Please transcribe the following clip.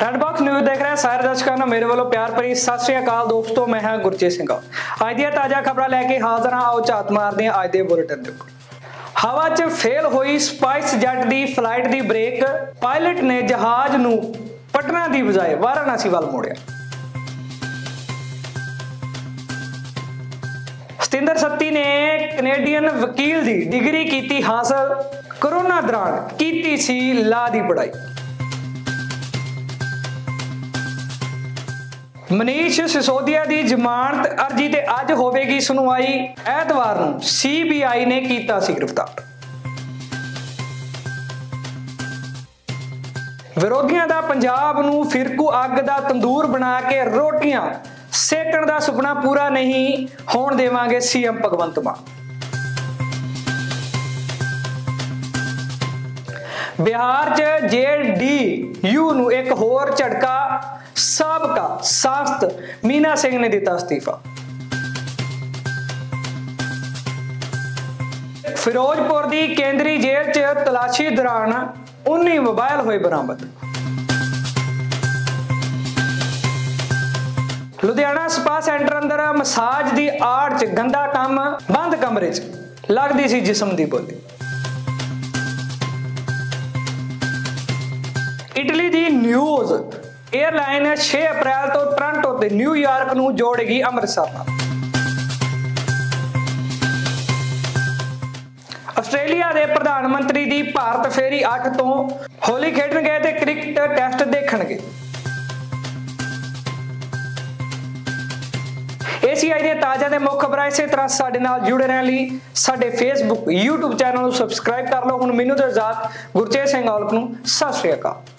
Red box news ਦੇਖ ਰਹੇ ਸਾਰੇ ਦਰਸ਼ਕਾਂ ਨੂੰ ਮੇਰੇ ਵੱਲੋਂ ਪਿਆਰ ਭਰੀ ਸਤਿ ਸ਼੍ਰੀ ਅਕਾਲ। ਦੋਸਤੋ ਮੈਂ ਹਾਂ ਗੁਰਜੀਤ ਸਿੰਘ। ਅੱਜ ਦੀਆਂ ਤਾਜ਼ਾ ਖਬਰਾਂ ਲੈ ਕੇ ਹਾਜ਼ਰ ਹਾਂ। ਆਓ ਝਾਤ ਮਾਰਦੇ ਹਾਂ ਅੱਜ ਦੇ ਬੁਲੇਟਿਨ ਦੇ ਉੱਪਰ। ਹਵਾ 'ਚ ਫੇਲ ਹੋਈ ਸਪਾਈਸ ਜੈਟ ਦੀ ਫਲਾਈਟ ਦੀ ਬ੍ਰੇਕ ਪਾਇਲਟ ਨੇ ਜਹਾਜ਼ ਨੂੰ ਪਟਨਾ ਦੀ ਬਜਾਏ ਵਾਰਾਣਸੀ ਵੱਲ ਮੋੜਿਆ। ਸਤਿੰਦਰ ਸੱਤੀ ਨੇ ਕੈਨੇਡੀਅਨ ਵਕੀਲ ਦੀ ਡਿਗਰੀ ਕੀਤੀ ਹਾਸਲ। ਕਰੋਨਾ ਦੌਰਾਨ ਕੀਤੀ ਸੀ ਲਾ ਦੀ ਪੜ੍ਹਾਈ। ਮਨੀਸ਼ ਸਿਸੋਦੀਆ ਦੀ ਜ਼ਮਾਨਤ ਅਰਜੀ ਤੇ ਅੱਜ ਹੋਵੇਗੀ ਸੁਣਵਾਈ। ਐਤਵਾਰ ਨੂੰ ਸੀਬੀਆਈ ਨੇ ਕੀਤਾ ਸੀ ਗ੍ਰਿਫਤਾਰ। ਵਿਰੋਧੀਆਂ ਦਾ ਪੰਜਾਬ ਨੂੰ ਫਿਰਕੂ ਅੱਗ ਦਾ ਤੰਦੂਰ ਬਣਾ ਕੇ ਰੋਟੀਆਂ। ਸੇਕਣ ਦਾ ਸੁਪਨਾ ਪੂਰਾ ਨਹੀਂ, ਹੋਣ ਦੇਵਾਂਗੇ ਸੀਐਮ ਭਗਵੰਤ ਮਾਨ। ਬਿਹਾਰ 'ਚ ਜੇਡੀਯੂ ਨੂੰ ਇੱਕ ਹੋਰ ਝਟਕਾ, ਸਾਬਕਾ ਸਾਖਤ ਮੀਨਾ ਸਿੰਘ ਨੇ ਦਿੱਤਾ ਅਸਤੀਫਾ। ਫਿਰੋਜ਼ਪੁਰ ਦੀ ਕੇਂਦਰੀ ਜੇਲ੍ਹ 'ਚ ਤਲਾਸ਼ੀ ਦੌਰਾਨ 19 ਮੋਬਾਈਲ ਹੋਏ ਬਰਾਮਦ। ਲੁਧਿਆਣਾ ਸਪਾ ਸੈਂਟਰ ਅੰਦਰ ਮਸਾਜ ਦੀ ਆੜ 'ਚ ਗੰਦਾ ਕੰਮ, ਬੰਦ ਕਮਰੇ 'ਚ। ਲੱਗਦੀ ਸੀ ਜਿਸਮ ਦੀ ਬੋਲੀ। ਇਟਲੀ ਦੀ ਨਿਊਜ਼। 에ਅਰਲਾਈਨ 6 ਅਪ੍ਰੈਲ ਤੋਂ ਟ੍ਰਾਂਟੋ ਤੇ ਨਿਊਯਾਰਕ ਨੂੰ ਜੋੜੇਗੀ ਅੰਮ੍ਰਿਤਸਰ। ਨਾਲ ਆਸਟ੍ਰੇਲੀਆ ਦੇ ਪ੍ਰਧਾਨ ਮੰਤਰੀ ਦੀ ਭਾਰਤ ਫੇਰੀ 8 ਤੋਂ ਹੋਲੀ ਖੇਡਣਗੇ ਤੇ ਕ੍ਰਿਕਟ ਟੈਸਟ ਦੇਖਣਗੇ। ਏਸੀਆਈ ਦੇ ਤਾਜ਼ਾ ਤੇ ਮੁੱਖ ਖਬਰਾਂ ਇਸੇ ਤਰ੍ਹਾਂ ਸਾਡੇ ਨਾਲ ਜੁੜੇ ਰਹਿਣ ਲਈ ਸਾਡੇ ਫੇਸਬੁੱਕ YouTube ਚੈਨਲ ਨੂੰ ਸਬਸਕ੍ਰਾਈਬ ਕਰ ਲਓ। ਹੁਣ ਮੈਨੂੰ ਤੇ ਆਜ਼ਾਦ ਗੁਰਚੇਤ ਸਿੰਘ ਔਲਖ ਨੂੰ, ਸਤਿ ਸ਼੍ਰੀ ਅਕਾਲ।